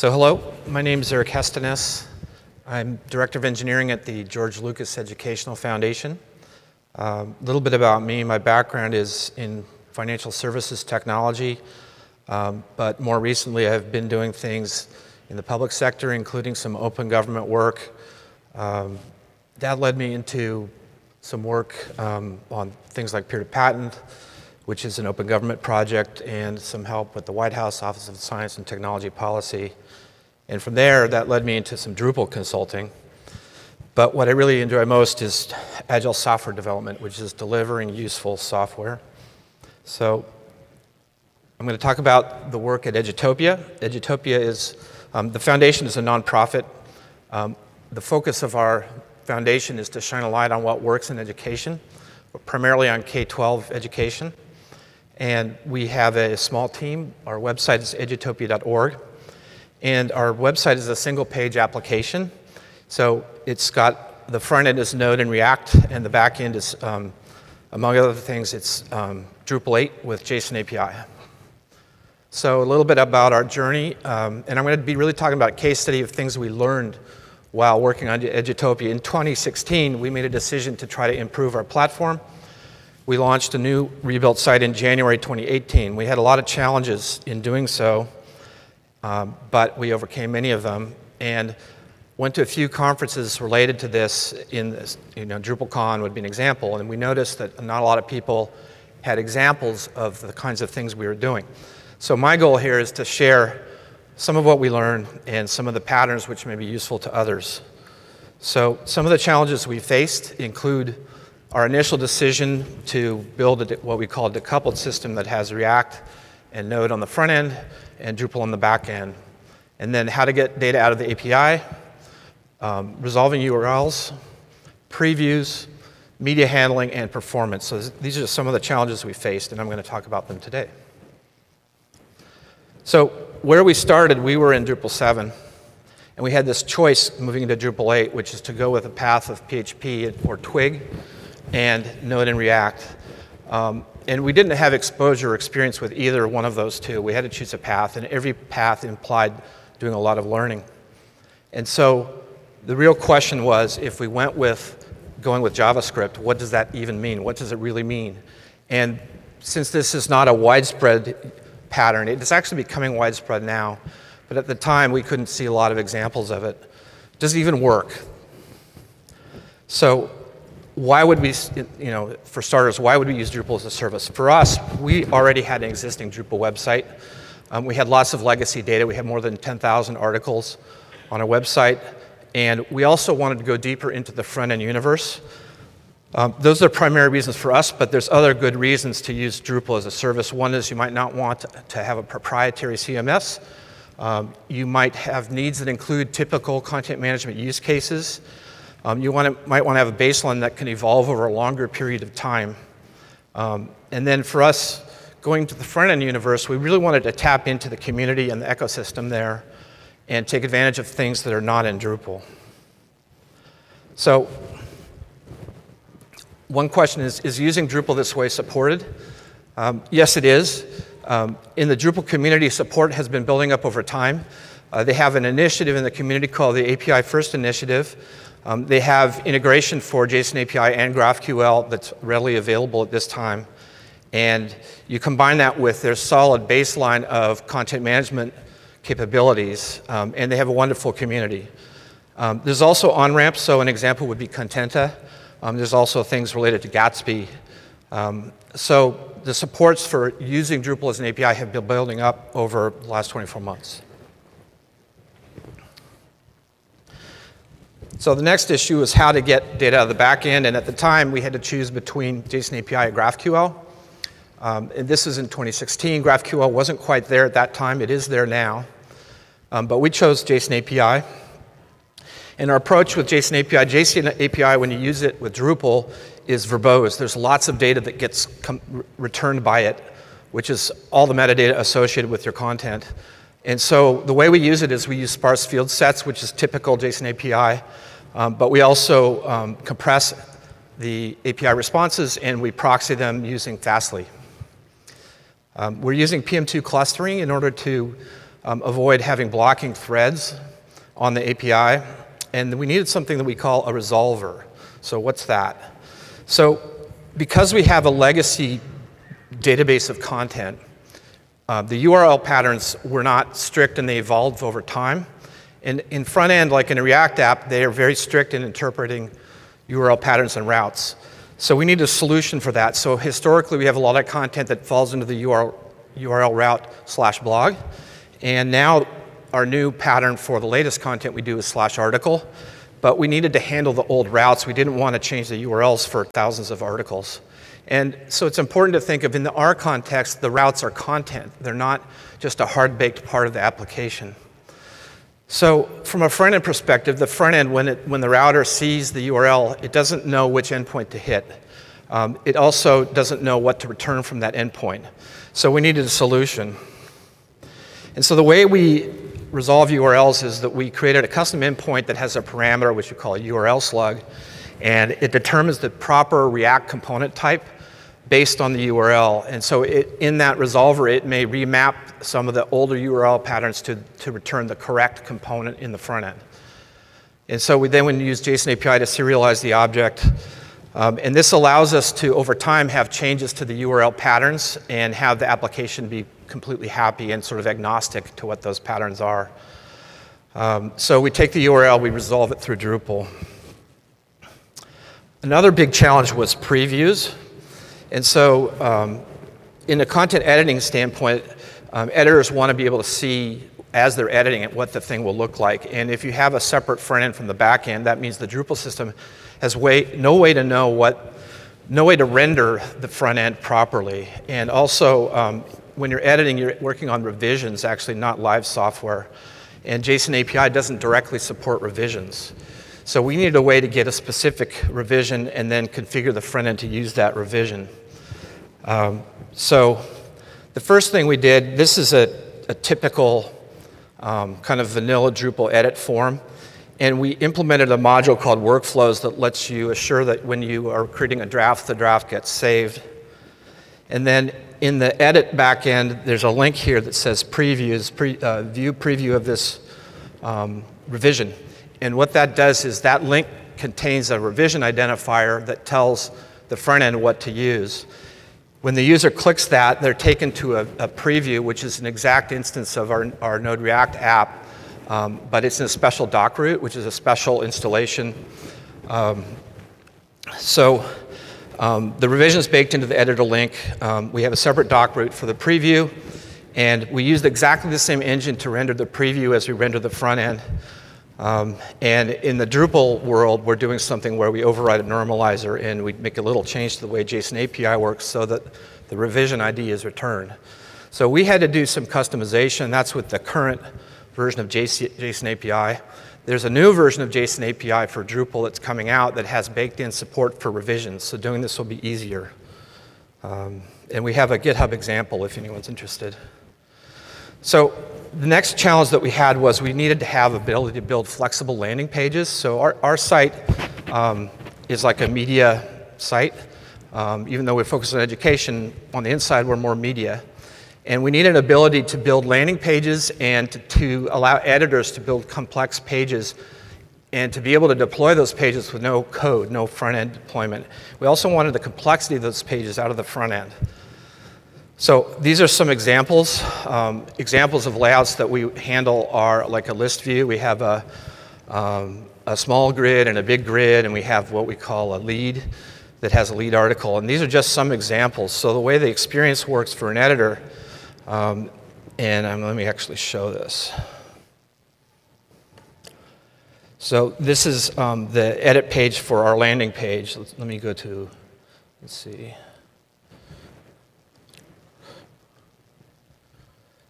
So hello, my name is Eric Hestenes. I'm Director of Engineering at the George Lucas Educational Foundation. A um, little bit about me, my background is in financial services technology, um, but more recently I've been doing things in the public sector, including some open government work. Um, that led me into some work um, on things like peer-to-patent, which is an open government project, and some help with the White House Office of Science and Technology Policy. And from there, that led me into some Drupal consulting. But what I really enjoy most is agile software development, which is delivering useful software. So I'm going to talk about the work at Edutopia. Edutopia is, um, the foundation is a nonprofit. Um, the focus of our foundation is to shine a light on what works in education, primarily on K-12 education. And we have a small team. Our website is edutopia.org. And our website is a single page application. So it's got the front end is Node and React, and the back end is, um, among other things, it's um, Drupal 8 with JSON API. So a little bit about our journey, um, and I'm going to be really talking about a case study of things we learned while working on Edutopia. In 2016, we made a decision to try to improve our platform we launched a new rebuilt site in January 2018. We had a lot of challenges in doing so, um, but we overcame many of them and went to a few conferences related to this. In this, you know, DrupalCon would be an example, and we noticed that not a lot of people had examples of the kinds of things we were doing. So my goal here is to share some of what we learned and some of the patterns which may be useful to others. So some of the challenges we faced include our initial decision to build a, what we call a decoupled system that has React and Node on the front end and Drupal on the back end. And then how to get data out of the API, um, resolving URLs, previews, media handling, and performance. So these are some of the challenges we faced, and I'm going to talk about them today. So where we started, we were in Drupal 7. And we had this choice moving into Drupal 8, which is to go with a path of PHP or Twig, and Node and React. Um, and we didn't have exposure or experience with either one of those two. We had to choose a path, and every path implied doing a lot of learning. And so the real question was if we went with going with JavaScript, what does that even mean? What does it really mean? And since this is not a widespread pattern, it's actually becoming widespread now, but at the time we couldn't see a lot of examples of it. Does it even work? So why would we, you know, for starters, why would we use Drupal as a service? For us, we already had an existing Drupal website. Um, we had lots of legacy data. We had more than 10,000 articles on our website. And we also wanted to go deeper into the front-end universe. Um, those are primary reasons for us, but there's other good reasons to use Drupal as a service. One is you might not want to have a proprietary CMS. Um, you might have needs that include typical content management use cases. Um, you want to, might want to have a baseline that can evolve over a longer period of time. Um, and then for us, going to the front end universe, we really wanted to tap into the community and the ecosystem there and take advantage of things that are not in Drupal. So one question is, is using Drupal this way supported? Um, yes, it is. Um, in the Drupal community, support has been building up over time. Uh, they have an initiative in the community called the API First Initiative, um, they have integration for JSON API and GraphQL that's readily available at this time. And you combine that with their solid baseline of content management capabilities, um, and they have a wonderful community. Um, there's also on-ramps, so an example would be Contenta. Um, there's also things related to Gatsby. Um, so the supports for using Drupal as an API have been building up over the last 24 months. So the next issue was how to get data out of the back end. And at the time, we had to choose between JSON API and GraphQL. Um, and this is in 2016. GraphQL wasn't quite there at that time. It is there now. Um, but we chose JSON API. And our approach with JSON API, JSON API, when you use it with Drupal, is verbose. There's lots of data that gets returned by it, which is all the metadata associated with your content. And so the way we use it is we use sparse field sets, which is typical JSON API. Um, but we also um, compress the API responses and we proxy them using Fastly. Um, we're using PM2 clustering in order to um, avoid having blocking threads on the API. And we needed something that we call a resolver. So what's that? So because we have a legacy database of content, uh, the URL patterns were not strict and they evolved over time. And in front end, like in a React app, they are very strict in interpreting URL patterns and routes. So we need a solution for that. So historically, we have a lot of content that falls into the URL, URL route slash blog. And now our new pattern for the latest content we do is slash article. But we needed to handle the old routes. We didn't want to change the URLs for thousands of articles. And so it's important to think of in the R context, the routes are content. They're not just a hard baked part of the application. So from a front end perspective, the front end, when, it, when the router sees the URL, it doesn't know which endpoint to hit. Um, it also doesn't know what to return from that endpoint. So we needed a solution. And so the way we resolve URLs is that we created a custom endpoint that has a parameter, which we call a URL slug, and it determines the proper React component type based on the URL. And so it, in that resolver, it may remap some of the older URL patterns to, to return the correct component in the front end. And so we then would use JSON API to serialize the object. Um, and this allows us to, over time, have changes to the URL patterns and have the application be completely happy and sort of agnostic to what those patterns are. Um, so we take the URL, we resolve it through Drupal. Another big challenge was previews. And so, um, in a content editing standpoint, um, editors want to be able to see as they're editing it what the thing will look like. And if you have a separate front end from the back end, that means the Drupal system has way, no way to know what, no way to render the front end properly. And also, um, when you're editing, you're working on revisions, actually not live software. And JSON API doesn't directly support revisions. So we needed a way to get a specific revision and then configure the front end to use that revision. Um, so the first thing we did, this is a, a typical um, kind of vanilla Drupal edit form. And we implemented a module called Workflows that lets you assure that when you are creating a draft, the draft gets saved. And then in the edit backend, there's a link here that says previews, pre, uh, view preview of this um, revision. And what that does is that link contains a revision identifier that tells the front end what to use. When the user clicks that, they're taken to a, a preview, which is an exact instance of our, our Node React app, um, but it's in a special doc root, which is a special installation. Um, so um, the revision is baked into the editor link. Um, we have a separate doc root for the preview, and we used exactly the same engine to render the preview as we render the front end. Um, and in the Drupal world, we're doing something where we override a normalizer and we make a little change to the way JSON API works so that the revision ID is returned. So we had to do some customization. That's with the current version of JSON API. There's a new version of JSON API for Drupal that's coming out that has baked in support for revisions. So doing this will be easier. Um, and we have a GitHub example if anyone's interested. So the next challenge that we had was we needed to have ability to build flexible landing pages. So our, our site um, is like a media site. Um, even though we focus on education, on the inside we're more media. And we need an ability to build landing pages and to, to allow editors to build complex pages and to be able to deploy those pages with no code, no front end deployment. We also wanted the complexity of those pages out of the front end. So these are some examples. Um, examples of layouts that we handle are like a list view. We have a, um, a small grid and a big grid, and we have what we call a lead that has a lead article. And these are just some examples. So the way the experience works for an editor, um, and um, let me actually show this. So this is um, the edit page for our landing page. Let's, let me go to, let's see.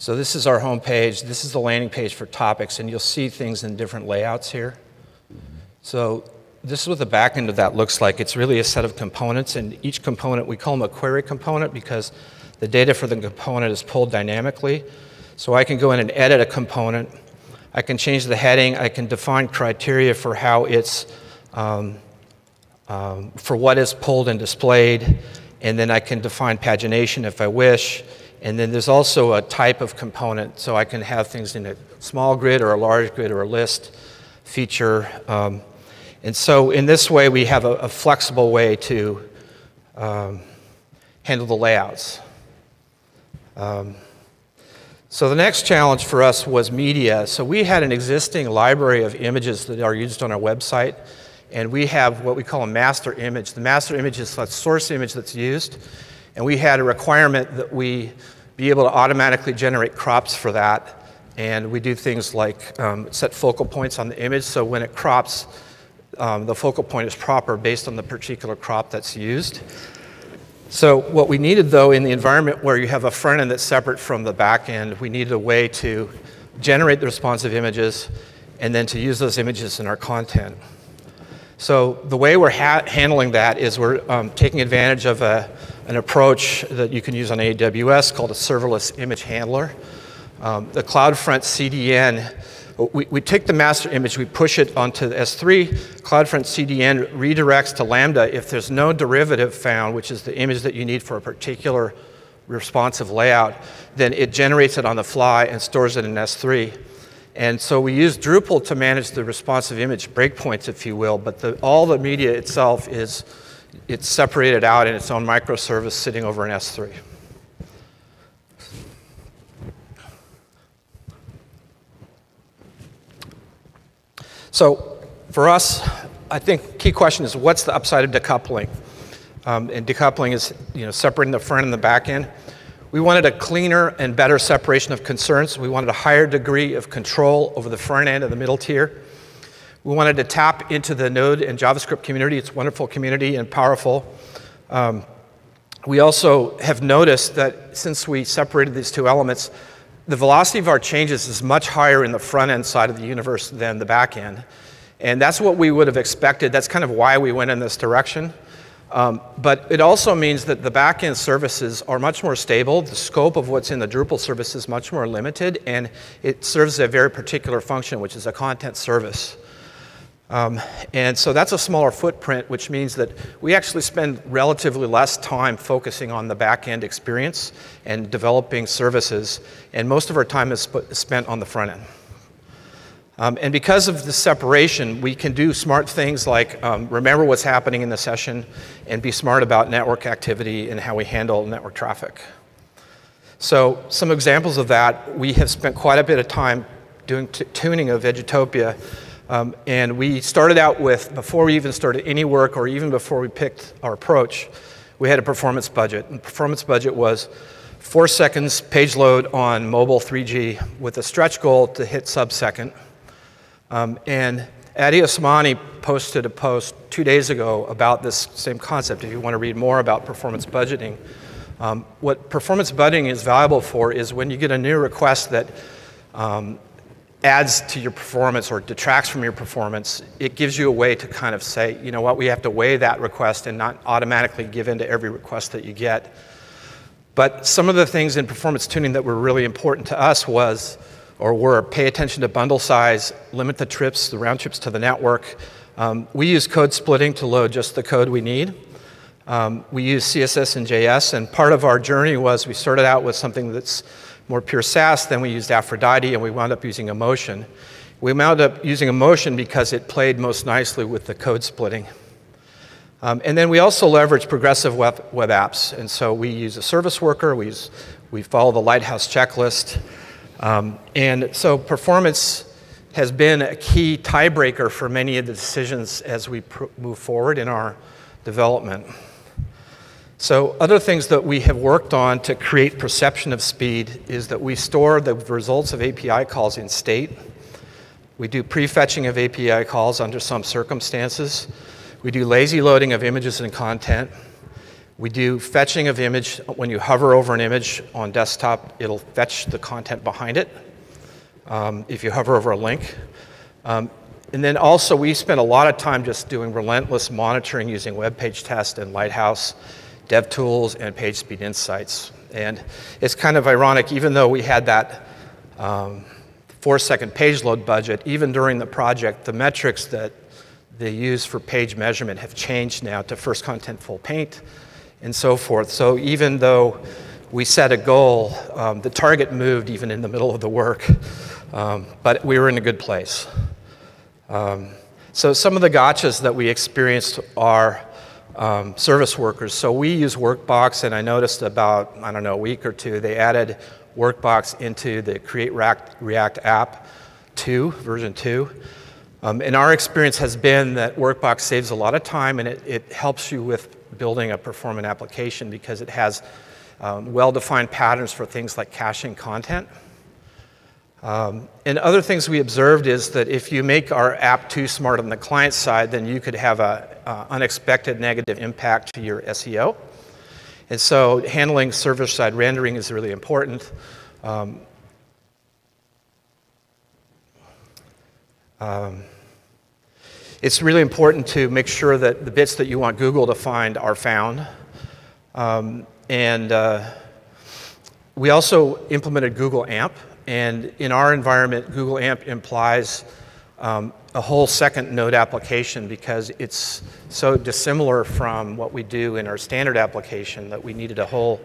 So this is our home page. This is the landing page for topics, and you'll see things in different layouts here. So this is what the back end of that looks like. It's really a set of components, and each component, we call them a query component because the data for the component is pulled dynamically. So I can go in and edit a component. I can change the heading. I can define criteria for how it's, um, um, for what is pulled and displayed. And then I can define pagination if I wish And then there's also a type of component, so I can have things in a small grid or a large grid or a list feature. Um, and so in this way, we have a, a flexible way to um, handle the layouts. Um, so the next challenge for us was media. So we had an existing library of images that are used on our website, and we have what we call a master image. The master image is the source image that's used, and we had a requirement that we be able to automatically generate crops for that. And we do things like um, set focal points on the image, so when it crops, um, the focal point is proper based on the particular crop that's used. So what we needed, though, in the environment where you have a front end that's separate from the back end, we needed a way to generate the responsive images and then to use those images in our content. So the way we're ha handling that is we're um, taking advantage of a, an approach that you can use on AWS called a serverless image handler. Um, the CloudFront CDN we, we take the master image, we push it onto the S3. CloudFront CDN redirects to Lambda if there's no derivative found, which is the image that you need for a particular responsive layout, then it generates it on the fly and stores it in S3. And so we use Drupal to manage the responsive image breakpoints, if you will, but the, all the media itself is it's separated out in its own microservice sitting over in S3. So for us, I think key question is what's the upside of decoupling? Um, and decoupling is you know, separating the front and the back end. We wanted a cleaner and better separation of concerns. We wanted a higher degree of control over the front end and the middle tier. We wanted to tap into the Node and JavaScript community. It's a wonderful community and powerful. Um, we also have noticed that since we separated these two elements, the velocity of our changes is much higher in the front end side of the universe than the back end. And that's what we would have expected. That's kind of why we went in this direction. Um, but it also means that the back end services are much more stable. The scope of what's in the Drupal service is much more limited, and it serves a very particular function, which is a content service. Um, and so that's a smaller footprint, which means that we actually spend relatively less time focusing on the back end experience and developing services, and most of our time is sp spent on the front end. Um, and because of the separation, we can do smart things like um, remember what's happening in the session and be smart about network activity and how we handle network traffic. So, some examples of that we have spent quite a bit of time doing tuning of Edutopia um, and we started out with, before we even started any work or even before we picked our approach, we had a performance budget. And performance budget was four seconds page load on mobile 3G with a stretch goal to hit sub-second. Um, and Addy Osmani posted a post two days ago about this same concept. If you want to read more about performance budgeting, um, what performance budgeting is valuable for is when you get a new request that um, adds to your performance or detracts from your performance, it gives you a way to kind of say, you know what, we have to weigh that request and not automatically give in to every request that you get. But some of the things in performance tuning that were really important to us was, or were, pay attention to bundle size, limit the trips, the round trips to the network. Um, we use code splitting to load just the code we need. Um, we use CSS and JS, and part of our journey was we started out with something that's more pure Sass, then we used Aphrodite, and we wound up using Emotion. We wound up using Emotion because it played most nicely with the code splitting. Um, and then we also leverage progressive web, web, apps. And so we use a service worker, we, use, we follow the Lighthouse checklist. Um, and so performance has been a key tiebreaker for many of the decisions as we move forward in our development. So other things that we have worked on to create perception of speed is that we store the results of API calls in state. We do prefetching of API calls under some circumstances. We do lazy loading of images and content. We do fetching of image. When you hover over an image on desktop, it'll fetch the content behind it um, if you hover over a link. Um, and then also, we spend a lot of time just doing relentless monitoring using WebPageTest and Lighthouse DevTools and PageSpeed Insights. And it's kind of ironic, even though we had that um, four second page load budget, even during the project, the metrics that they use for page measurement have changed now to first contentful paint and so forth. So even though we set a goal. Um, the target moved even in the middle of the work, um, but we were in a good place. Um, so some of the gotchas that we experienced are um, service workers. So we use Workbox, and I noticed about, I don't know, a week or two, they added Workbox into the Create React, React app 2, version 2. Um, and our experience has been that Workbox saves a lot of time and it, it helps you with building a performant application because it has um, well-defined patterns for things like caching content. Um, and other things we observed is that if you make our app too smart on the client side, then you could have an unexpected negative impact to your SEO. And so handling server-side rendering is really important. Um, um, it's really important to make sure that the bits that you want Google to find are found. Um, and uh, we also implemented Google AMP. And in our environment, Google AMP implies um, a whole second node application because it's so dissimilar from what we do in our standard application that we needed a whole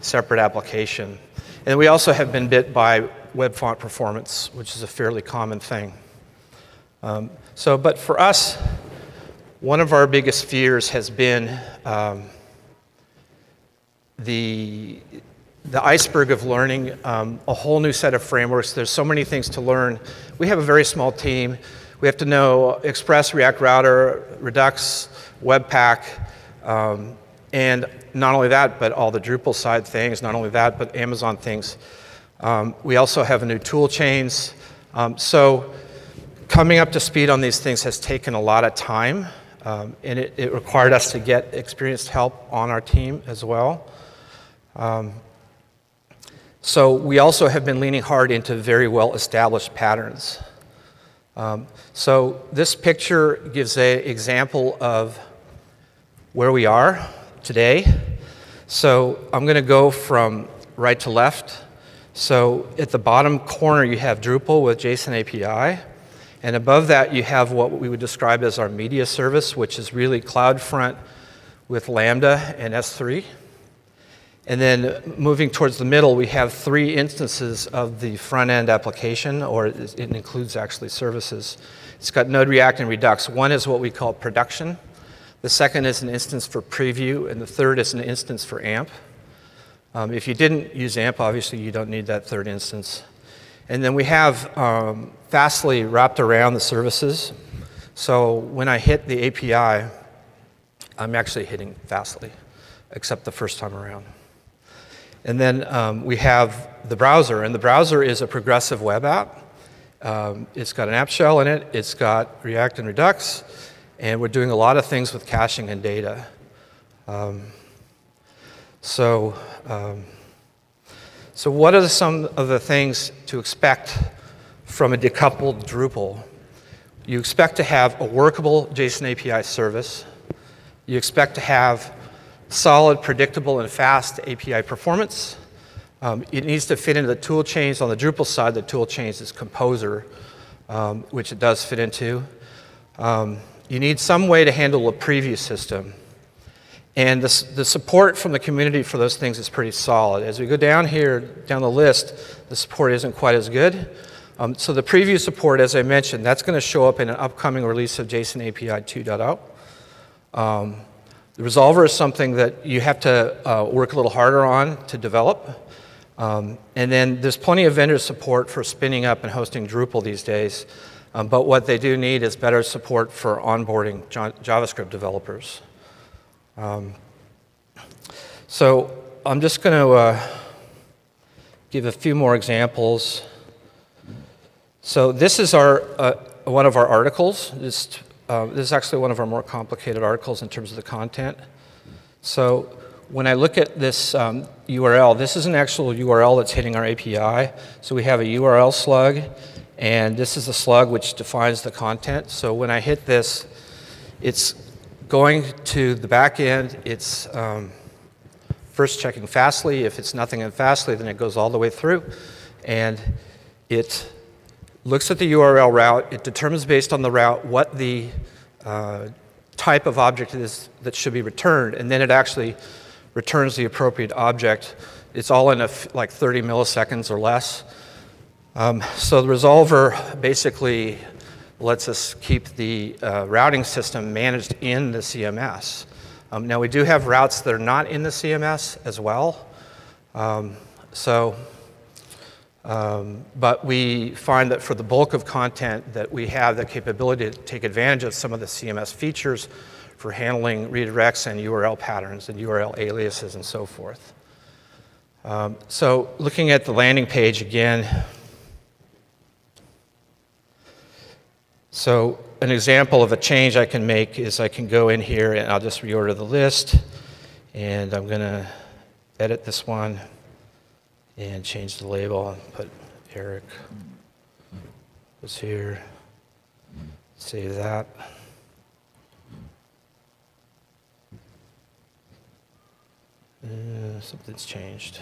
separate application. And we also have been bit by web font performance, which is a fairly common thing. Um, so, but for us, one of our biggest fears has been um, the, the iceberg of learning um, a whole new set of frameworks. There's so many things to learn. We have a very small team. We have to know Express, React Router, Redux, Webpack, um, and not only that, but all the Drupal side things, not only that, but Amazon things. Um, we also have a new tool chains. Um, so coming up to speed on these things has taken a lot of time, um, and it, it, required us to get experienced help on our team as well. Um, so we also have been leaning hard into very well established patterns. Um, so this picture gives an example of where we are today. So I'm going to go from right to left. So at the bottom corner, you have Drupal with JSON API. And above that, you have what we would describe as our media service, which is really CloudFront with Lambda and S3. And then moving towards the middle, we have three instances of the front end application, or it includes actually services. It's got Node React and Redux. One is what we call production. The second is an instance for preview, and the third is an instance for AMP. Um, if you didn't use AMP, obviously you don't need that third instance. And then we have um, Fastly wrapped around the services. So when I hit the API, I'm actually hitting Fastly, except the first time around. And then um, we have the browser, and the browser is a progressive web app. Um, it's got an app shell in it, it's got React and Redux, and we're doing a lot of things with caching and data. Um, so um, so what are some of the things to expect from a decoupled Drupal? You expect to have a workable JSON API service. You expect to have solid, predictable, and fast API performance. Um, it needs to fit into the tool chains. On the Drupal side, the tool chains is Composer, um, which it does fit into. Um, you need some way to handle a preview system. And the, the support from the community for those things is pretty solid. As we go down here, down the list, the support isn't quite as good. Um, so the preview support, as I mentioned, that's going to show up in an upcoming release of JSON API 2.0. Um, the resolver is something that you have to uh, work a little harder on to develop. Um, and then there's plenty of vendor support for spinning up and hosting Drupal these days. Um, but what they do need is better support for onboarding JavaScript developers. Um, so I'm just going to uh, give a few more examples. So this is our, uh, one of our articles. This, uh, this is actually one of our more complicated articles in terms of the content. So when I look at this um, URL, this is an actual URL that's hitting our API. So we have a URL slug, and this is the slug which defines the content. So when I hit this, it's Going to the back end, it's um, first checking Fastly. If it's nothing in Fastly, then it goes all the way through. And it looks at the URL route. It determines based on the route what the uh, type of object is that should be returned. And then it actually returns the appropriate object. It's all in like 30 milliseconds or less. Um, so the resolver basically lets us keep the uh, routing system managed in the CMS. Um, now we do have routes that are not in the CMS as well. Um, so, um, but we find that for the bulk of content that we have the capability to take advantage of some of the CMS features for handling redirects and URL patterns and URL aliases and so forth. Um, so looking at the landing page again, So an example of a change I can make is I can go in here and I'll just reorder the list. And I'm going to edit this one and change the label and put Eric was here. Save that. Uh, something's changed.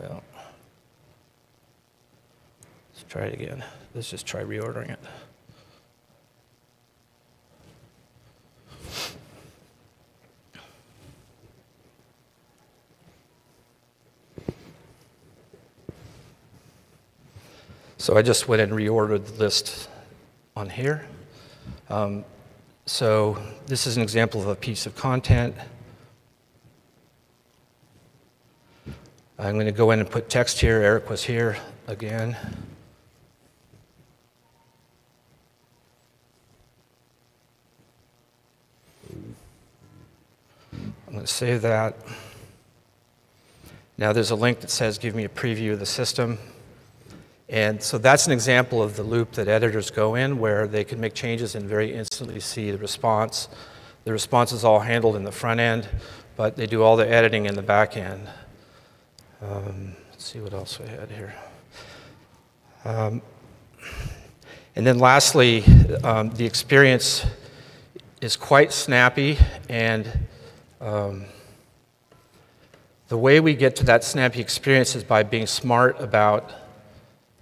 Well, let's try it again. Let's just try reordering it. So I just went and reordered the list on here. Um, so this is an example of a piece of content. I'm going to go in and put text here. Eric was here again. I'm going to save that. Now there's a link that says give me a preview of the system. And so that's an example of the loop that editors go in where they can make changes and very instantly see the response. The response is all handled in the front end, but they do all the editing in the back end. Um, let's see what else we had here. Um, and then lastly, um, the experience is quite snappy, and um, the way we get to that snappy experience is by being smart about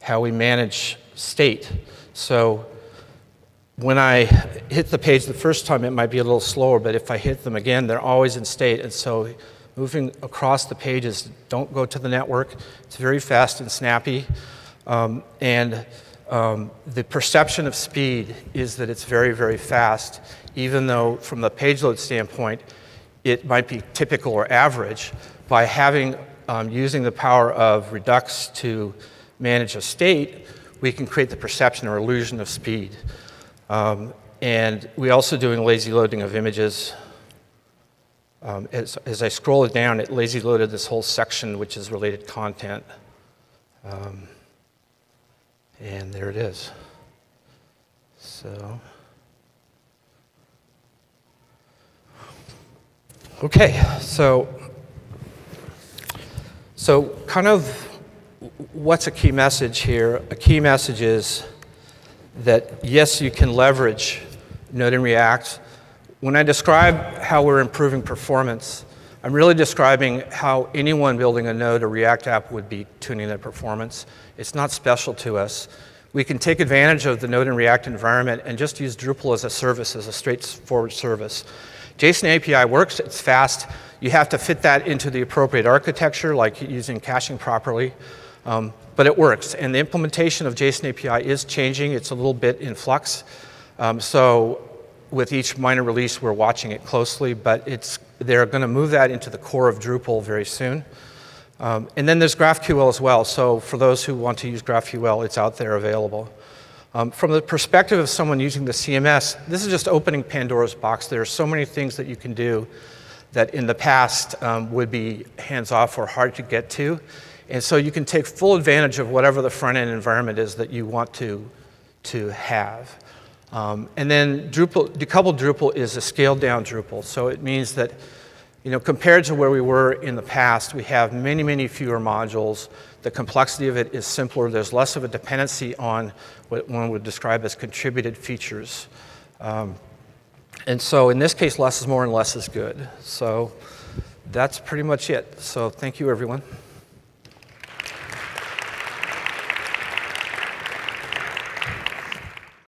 how we manage state. So when I hit the page the first time, it might be a little slower, but if I hit them again, they're always in state. And so moving across the pages. Don't go to the network. It's very fast and snappy. Um, and um, the perception of speed is that it's very, very fast, even though from the page load standpoint, it might be typical or average. By having, um, using the power of Redux to manage a state, we can create the perception or illusion of speed. Um, and we also doing lazy loading of images um, as, as, I scroll it down, it lazy loaded this whole section, which is related content. Um, and there it is. So, okay, so, so kind of what's a key message here? A key message is that yes, you can leverage Node and React when I describe how we're improving performance, I'm really describing how anyone building a Node or React app would be tuning their performance. It's not special to us. We can take advantage of the Node and React environment and just use Drupal as a service, as a straightforward service. JSON API works, it's fast. You have to fit that into the appropriate architecture, like using caching properly. Um, but it works. And the implementation of JSON API is changing. It's a little bit in flux. Um, so with each minor release, we're watching it closely, but it's, they're going to move that into the core of Drupal very soon. Um, and then there's GraphQL as well. So for those who want to use GraphQL, it's out there available. Um, from the perspective of someone using the CMS, this is just opening Pandora's box. There are so many things that you can do that in the past um, would be hands-off or hard to get to. And so you can take full advantage of whatever the front-end environment is that you want to, to have. Um, and then Drupal, decoupled Drupal is a scaled down Drupal. So it means that, you know, compared to where we were in the past, we have many, many fewer modules. The complexity of it is simpler. There's less of a dependency on what one would describe as contributed features. Um, and so in this case, less is more and less is good. So that's pretty much it. So thank you, everyone.